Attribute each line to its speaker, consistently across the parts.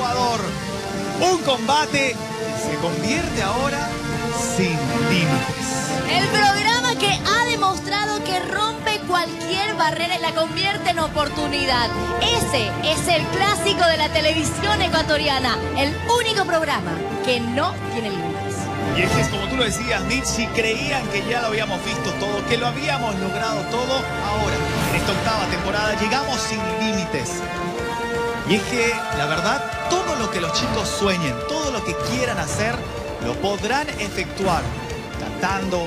Speaker 1: Ecuador. Un combate que se convierte ahora sin límites.
Speaker 2: El programa que ha demostrado que rompe cualquier barrera y la convierte en oportunidad. Ese es el clásico de la televisión ecuatoriana, el único programa que no tiene límites.
Speaker 1: Y es que es como tú lo decías, Mitch, si creían que ya lo habíamos visto todo, que lo habíamos logrado todo, ahora, en esta octava temporada, llegamos sin límites. Y es que, la verdad, todo lo que los chicos sueñen, todo lo que quieran hacer, lo podrán efectuar cantando,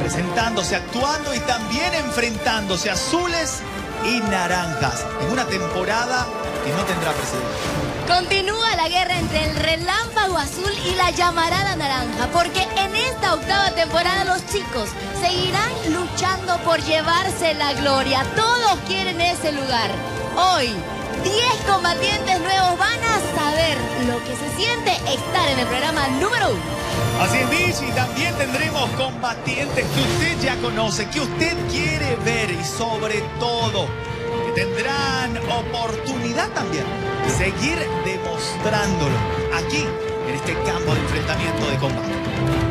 Speaker 1: presentándose, actuando y también enfrentándose azules y naranjas en una temporada que no tendrá precedentes.
Speaker 2: Continúa la guerra entre el relámpago azul y la llamarada naranja, porque en esta octava temporada los chicos seguirán luchando por llevarse la gloria. Todos quieren ese lugar. Hoy, 10 combatientes nuevos van a saber lo que se siente estar en el programa número uno.
Speaker 1: Así es, Mitch, y también tendremos combatientes que usted ya conoce, que usted quiere ver y sobre todo que tendrán oportunidad también de seguir demostrándolo aquí en este campo de enfrentamiento de combate.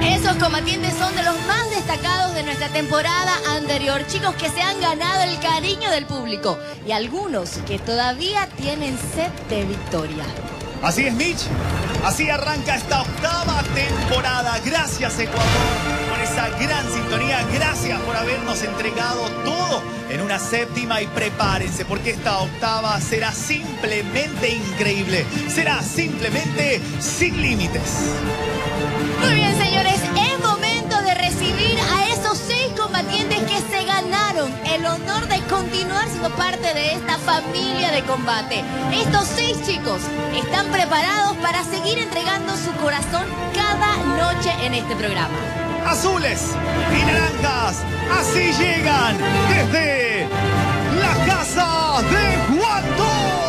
Speaker 2: Esos combatientes son de los más destacados de nuestra temporada anterior, chicos que se han ganado el cariño del público y algunos que todavía tienen sed de victoria.
Speaker 1: Así es, Mitch. Así arranca esta octava temporada. Gracias, Ecuador, gran sintonía. Gracias por habernos entregado todo en una séptima y prepárense porque esta octava será simplemente increíble. Será simplemente sin límites.
Speaker 2: Muy bien, señores, es momento de recibir a esos seis combatientes que se ganaron el honor de continuar siendo parte de esta familia de combate. Estos seis chicos están preparados para seguir entregando su corazón cada noche en este programa.
Speaker 1: Azules y naranjas, así llegan desde la casa de Guanto.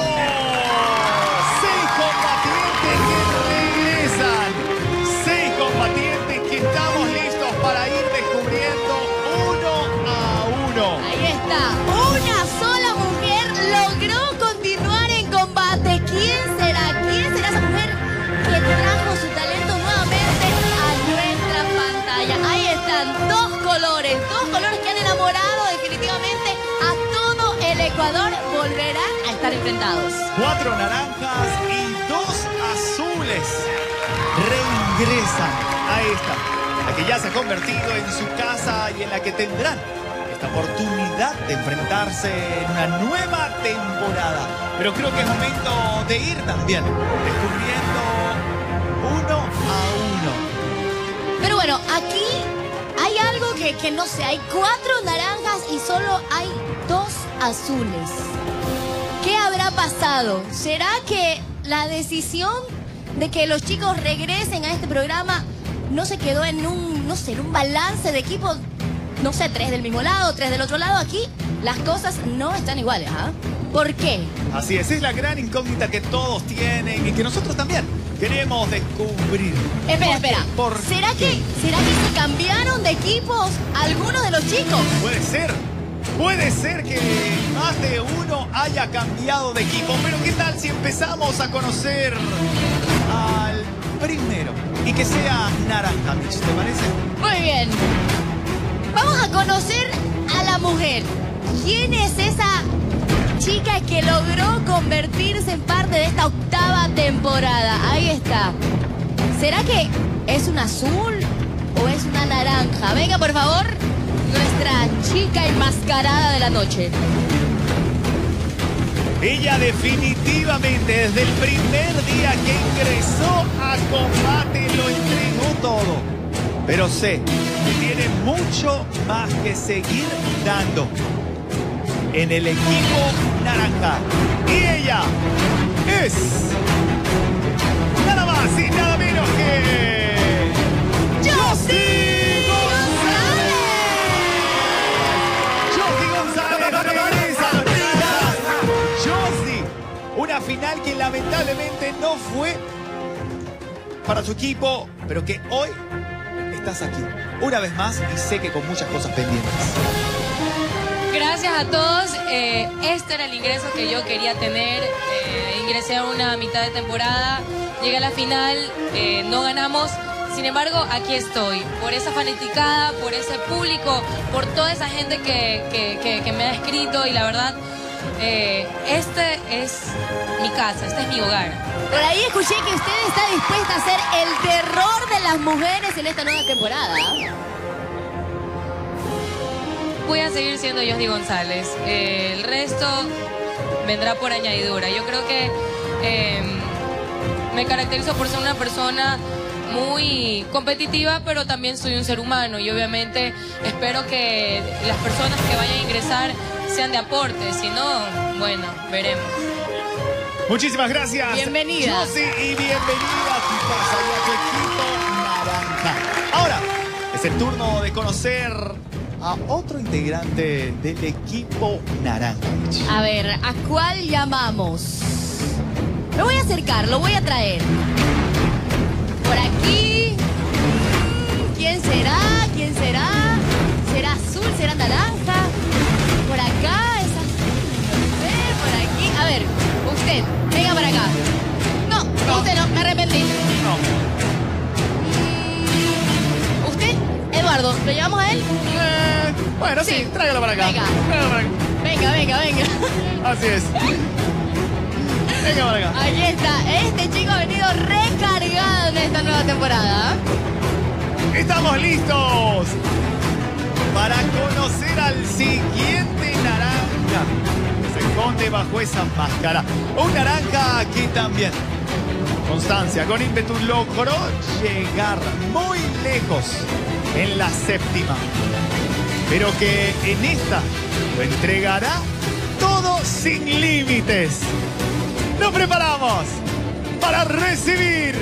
Speaker 2: Ecuador. Volverán a estar enfrentados.
Speaker 1: Cuatro naranjas y dos azules reingresan a esta, la que ya se ha convertido en su casa y en la que tendrán esta oportunidad de enfrentarse en una nueva temporada. Pero creo que es momento de ir también descubriendo uno a uno.
Speaker 2: Pero bueno, aquí hay algo que, que no sé, hay cuatro naranjas y solo hay dos azules. ¿Qué habrá pasado? ¿Será que la decisión de que los chicos regresen a este programa no se quedó en un, no sé, en un balance de equipos? No sé, tres del mismo lado, tres del otro lado. Aquí las cosas no están iguales, ¿ah? ¿Por qué?
Speaker 1: Así es, es la gran incógnita que todos tienen y que nosotros también queremos descubrir.
Speaker 2: Espera, espera.
Speaker 1: ¿Por
Speaker 2: ¿Será que, ¿Será que se cambiaron de equipos algunos de los chicos?
Speaker 1: Puede ser. Puede ser que más de uno haya cambiado de equipo, pero ¿qué tal si empezamos a conocer al primero? Y que sea naranja, Mitch, ¿te parece?
Speaker 2: Muy bien. Vamos a conocer a la mujer. ¿Quién es esa chica que logró convertirse en parte de esta octava temporada? Ahí está. ¿Será que es un azul o es una naranja? Venga, por favor, nuestra chica enmascarada de la noche.
Speaker 1: Ella definitivamente desde el primer día que ingresó a combate lo entregó todo. Pero sé que tiene mucho más que seguir dando en el equipo naranja. Y ella es que lamentablemente no fue para su equipo, pero que hoy estás aquí una vez más y sé que con muchas cosas pendientes.
Speaker 3: Gracias a todos. Eh, este era el ingreso que yo quería tener. Eh, ingresé a una mitad de temporada, llegué a la final, eh, no ganamos. Sin embargo, aquí estoy, por esa fanaticada, por ese público, por toda esa gente que, me ha escrito y la verdad, eh, este es mi casa, este es mi hogar.
Speaker 2: Por ahí escuché que usted está dispuesta a ser el terror de las mujeres en esta nueva temporada.
Speaker 3: Voy a seguir siendo Josdy González. Eh, el resto vendrá por añadidura. Yo creo que eh, me caracterizo por ser una persona muy competitiva, pero también soy un ser humano y obviamente espero que las personas que vayan a ingresar sean de aporte. Si no, bueno, veremos.
Speaker 1: Muchísimas gracias.
Speaker 2: Bienvenida.
Speaker 1: Josie, y bienvenida y a tu equipo naranja. Ahora, es el turno de conocer a otro integrante del equipo naranja.
Speaker 2: A ver, ¿a cuál llamamos? Lo voy a acercar, lo voy a traer. Por aquí. ¿Quién será? ¿Quién será? ¿Será azul? ¿Será naranja? Por acá es azul. A ver, por aquí. A ver, usted, venga para acá. No, usted no, me arrepentí. Mm, ¿Usted? Eduardo, ¿lo llevamos a él?
Speaker 1: Eh, bueno, sí,
Speaker 2: Sí.
Speaker 1: tráigalo para acá.
Speaker 2: Venga.
Speaker 1: Tráigalo para acá.
Speaker 2: Venga, venga, venga.
Speaker 1: Así es. Venga para acá.
Speaker 2: Ahí está, este chico ha venido recargado en esta nueva temporada.
Speaker 1: Estamos listos para conocer al siguiente naranja que se esconde bajo esa máscara. Un naranja aquí también. Constancia, con ímpetu, logró llegar muy lejos en la séptima. Pero que en esta lo entregará todo sin límites. Nos preparamos para recibir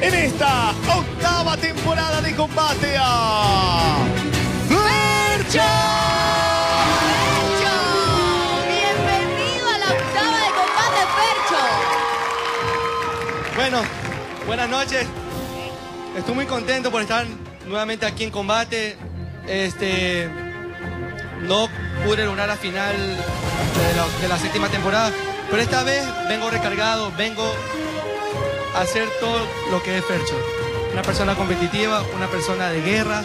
Speaker 1: en esta octava temporada de combate a Fercho.
Speaker 2: ¡Percho! ¡Bienvenido a la octava de combate, Percho!
Speaker 4: Bueno, buenas noches. Estoy muy contento por estar nuevamente aquí en combate. Este, no pude lograr la final de la, de la séptima temporada, pero esta vez vengo recargado, vengo a hacer todo lo que es Fercho. Una persona competitiva, una persona de guerra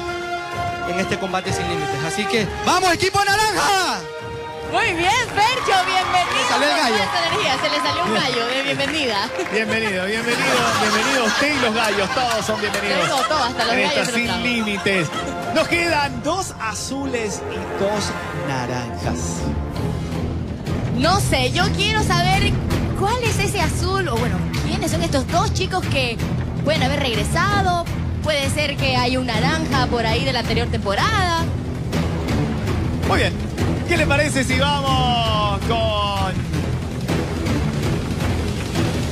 Speaker 4: en este combate sin límites. Así que, ¡vamos, equipo naranja!
Speaker 2: Muy bien, Percho, bienvenido.
Speaker 4: salió el gallo.
Speaker 2: energía, se le salió un gallo de bienvenida.
Speaker 1: Bienvenido, bienvenido, bienvenido. Usted y los gallos, todos son bienvenidos.
Speaker 2: Tengo todo, hasta los
Speaker 1: en
Speaker 2: gallos
Speaker 1: esta sin límites. Nos quedan dos azules y dos naranjas.
Speaker 2: No sé, yo quiero saber cuál es ese azul, o bueno, quiénes son estos dos chicos que pueden haber regresado. Puede ser que hay un naranja por ahí de la anterior temporada.
Speaker 1: Muy bien. ¿Qué le parece si vamos con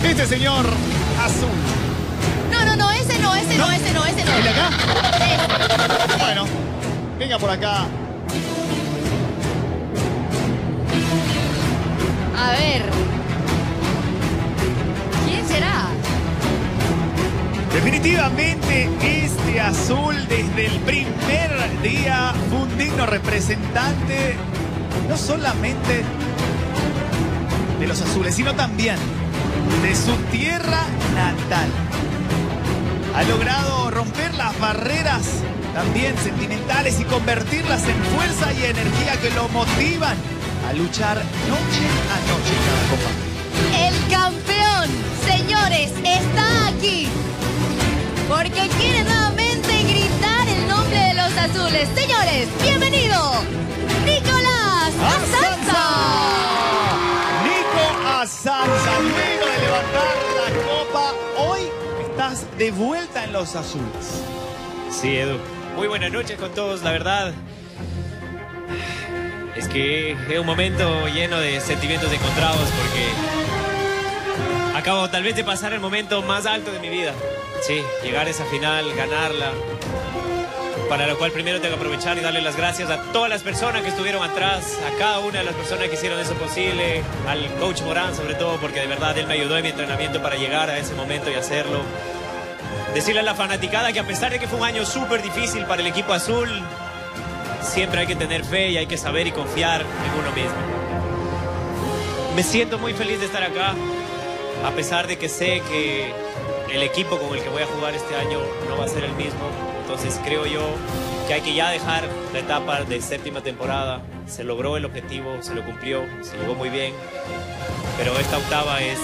Speaker 1: este señor azul?
Speaker 2: No, no, no, ese no, ese no,
Speaker 1: ¿No?
Speaker 2: ese no, ese no.
Speaker 1: ¿El de acá?
Speaker 2: Ese.
Speaker 1: Bueno, venga por acá.
Speaker 2: A ver. ¿Quién será?
Speaker 1: Definitivamente este azul desde el primer día fue un digno representante no solamente de los azules, sino también de su tierra natal. Ha logrado romper las barreras también sentimentales y convertirlas en fuerza y energía que lo motivan a luchar noche a noche en cada combate.
Speaker 2: El campeón, señores, está aquí. Porque quiere nuevamente gritar el nombre de los azules. Señores, bienvenido, Nicolás Azanza.
Speaker 1: Nico Azanza, luego de levantar la copa, hoy estás de vuelta en los azules.
Speaker 5: Sí, Edu. Muy buenas noches con todos, la verdad. Es que es un momento lleno de sentimientos encontrados porque acabo tal vez de pasar el momento más alto de mi vida. Sí, llegar a esa final, ganarla. Para lo cual primero tengo que aprovechar y darle las gracias a todas las personas que estuvieron atrás, a cada una de las personas que hicieron eso posible, al coach Morán sobre todo, porque de verdad él me ayudó en mi entrenamiento para llegar a ese momento y hacerlo. Decirle a la fanaticada que a pesar de que fue un año súper difícil para el equipo azul, siempre hay que tener fe y hay que saber y confiar en uno mismo. Me siento muy feliz de estar acá, a pesar de que sé que el equipo con el que voy a jugar este año no va a ser el mismo. Entonces creo yo que hay que ya dejar la etapa de séptima temporada. Se logró el objetivo, se lo cumplió, se jugó muy bien. Pero esta octava es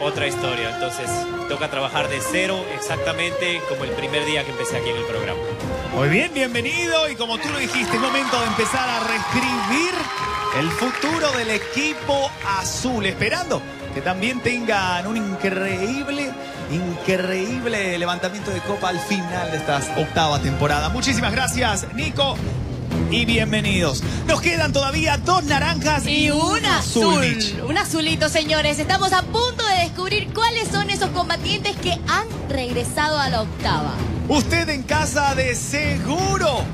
Speaker 5: otra historia. Entonces toca trabajar de cero exactamente como el primer día que empecé aquí en el programa.
Speaker 1: Muy bien, bienvenido. Y como tú lo dijiste, es momento de empezar a reescribir el futuro del equipo azul. Esperando que también tengan un increíble, increíble levantamiento de copa al final de esta octava temporada. Muchísimas gracias, Nico. Y bienvenidos. Nos quedan todavía dos naranjas
Speaker 2: Y un azul. Un azulito, señores. Estamos a punto de descubrir cuáles son esos combatientes que han regresado a la octava.
Speaker 1: Usted en casa de seguro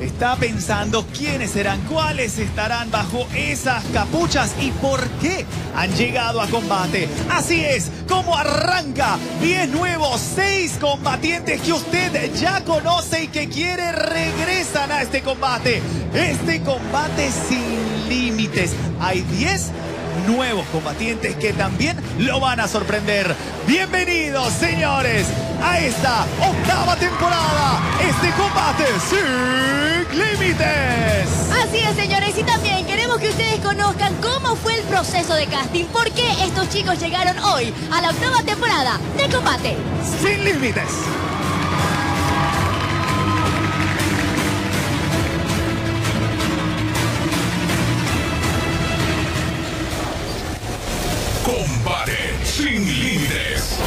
Speaker 1: está pensando quiénes serán, cuáles estarán bajo esas capuchas y por qué han llegado a combate. Así es, como arranca 10 nuevos, 6 combatientes que usted ya conoce y que quiere regresan a este combate. Este combate sin límites. Hay 10 nuevos combatientes que también lo van a sorprender. Bienvenidos, señores, a esta octava temporada. Este combate sin límites.
Speaker 2: Así es, señores, y también queremos que ustedes conozcan cómo fue el proceso de casting, por qué estos chicos llegaron hoy a la octava temporada de combate.
Speaker 1: Sin límites.
Speaker 6: Sin límites.